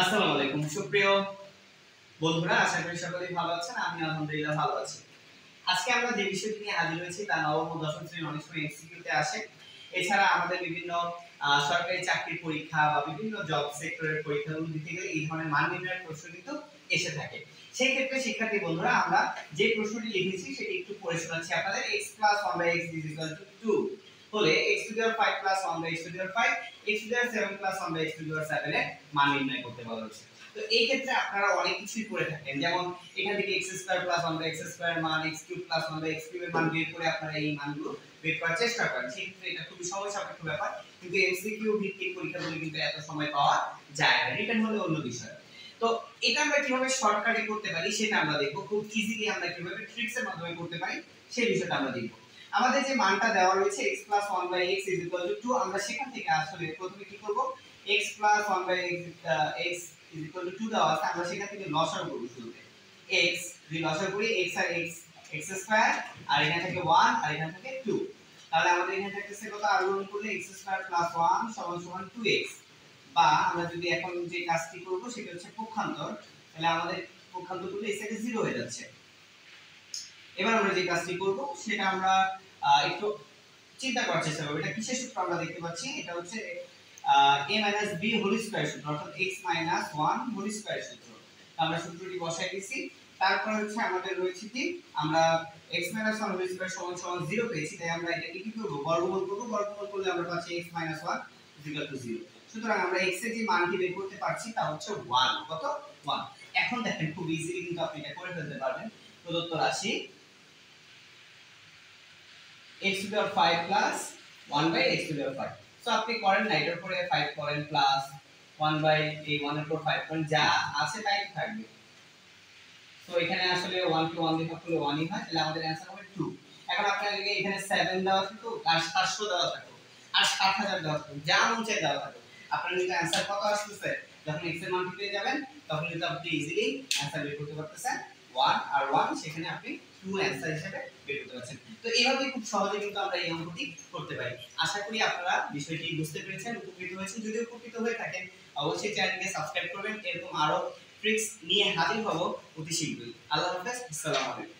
আসসালামু আলাইকুম। সুপ্রিয় বন্ধুরা, আশা করি সকলেই ভালো আছেন। আমি আলহামদুলিল্লাহ ভালো আছি। আজকে আমরা যে বিষয়টি নিয়ে হাজির হয়েছি, তা নবম দশম শ্রেণির অনেক সময় এমসিকিউতে আসে। এছাড়া আমাদের বিভিন্ন সরকারি চাকরির পরীক্ষা বা বিভিন্ন জব সেক্টরের পরীক্ষাগুলো দিতে গেলে এই ধরনের মান নির্ণয়ের প্রশ্ন কিন্তু এসে থাকে। সেই ক্ষেত্রে শিক্ষার্থী বন্ধুরা, আমরা যে প্রশ্নটি লিখেছি, সেটি একটু পড়ে শোনাচ্ছি আপনাদের। 1 by x is equal to 2 হলে x to the power 5 plus 1 by x to the power 5 x the power 7 plus 1 by x to the power 7 এর মান নির্ণয় করতে বলা হচ্ছে তো এই ক্ষেত্রে আপনারা অনেক কিছুই করে থাকেন। যেমন এখান থেকে x square plus 1 by x square মান, x cube plus 1 by x cube এর মান বের করে আপনারা এই মানগুলো বের করার চেষ্টা করেন। সেই ক্ষেত্রে এটা খুবই সময় সাপেক্ষ ব্যাপার। কিন্তু এমসিকিউ ভিত্তিক পরীক্ষাগুলো কিন্তু এত সময় পাওয়া যায় না। রিটার্ন হলে অন্য বিষয়। তো এটা আমরা কীভাবে শর্টকাটে করতে পারি সেটা আমরা দেখব। খুব ইজিলি আমরা কীভাবে ট্রিক্স এর মাধ্যমে করতে পারি সেই বিষয়টা আমরা দেখব। আমাদের যে মানটা দেওয়া রয়েছে x 1 x 2 আমরা সেখান থেকে আসলে প্রথমে কি করব? x 1 x x 2 দেওয়া আছে, আমরা সেখান থেকে লসাগু করব শুরুতে। x, যদি লসাগু করি, x আর x x স্কয়ার আর এখানে থেকে 1 আর এখানে থেকে 2 তাহলে আমাদের এখানে থাকতেছে কত? আর গুণ করলে x স্কয়ার 1 সমান সমান 2x বা আমরা যদি এখন যে কাজটি করব, সেটা হচ্ছে পক্ষান্তর। তাহলে আমাদের পক্ষান্তর করলে এই সাইডে 0 হয়ে যাচ্ছে। এবার আমরা যে কাজটি করব, সেটা আমরা একটু চিন্তা করার চেষ্টা করব। এটা কিসের সূত্র আমরা দেখতে পাচ্ছি? এটা হচ্ছে a minus b whole square সূত্র, অর্থাৎ x মাইনাস 1 হোল স্কয়ার সূত্র। আমরা সূত্রটি বসাই দিয়েছি তারপর হচ্ছে আমাদের রয়েছে কি? আমরা x মাইনাস 1 হোল স্কয়ার সমান সমান 0 পেয়েছি, তাই আমরা এটাকে কি করব? বর্গমূল করব। বর্গমূল করলে আমরা পাচ্ছি x মাইনাস 1 ইকুয়াল টু 0 সুতরাং আমরা x এর যে মানটি বের করতে পারছি, তা হচ্ছে 1 কত? 1 এখন দেখেন, খুব ইজিলি কিন্তু আপনি এটা করে ফেলতে পারবেন। প্রদত্ত রাশি x to the power 5 plus 1 by x to the power 5 so আপনি করেন না এটার পরে 5 করেন প্লাস 1 by এই 1 এর পর 5 করেন, যা আছে তাই থাকবে। তো এখানে আসলে 1 কে 1 দিয়ে ভাগ করলে 1 ই হয়, তাহলে আমাদের অ্যানসার হবে 2 এখন আপনাদেরকে এখানে 7 দেওয়া থাকতো আর 700 দেওয়া থাকতো আর 7000 দেওয়া থাকতো যা মন চাই দেওয়া থাকতো আপনার কিন্তু অ্যানসার কত আসতেছে? যখন x এর মানটি পেয়ে যাবেন, তখন কিন্তু আপনি ইজিলি অ্যানসার বের করতে পারতেছেন। 1 আর 1 সেখানে আপনি 2 অ্যানসার হিসেবে বের করতে পারছেন। তো এইভাবে খুব সহজে কিন্তু আমরা এই অঙ্কটি করতে পারি। আশা করি আপনারা বিষয়টি বুঝতে পেরেছেন, উপকৃত হয়েছেন। যদি উপকৃত হয়ে থাকেন, অবশ্যই চ্যানেলকে সাবস্ক্রাইব করবেন। এরকম আরও ট্রিক্স নিয়ে হাজির হব অতি শীঘ্রই। আল্লাহ হাফেজ, আসসালামু আলাইকুম।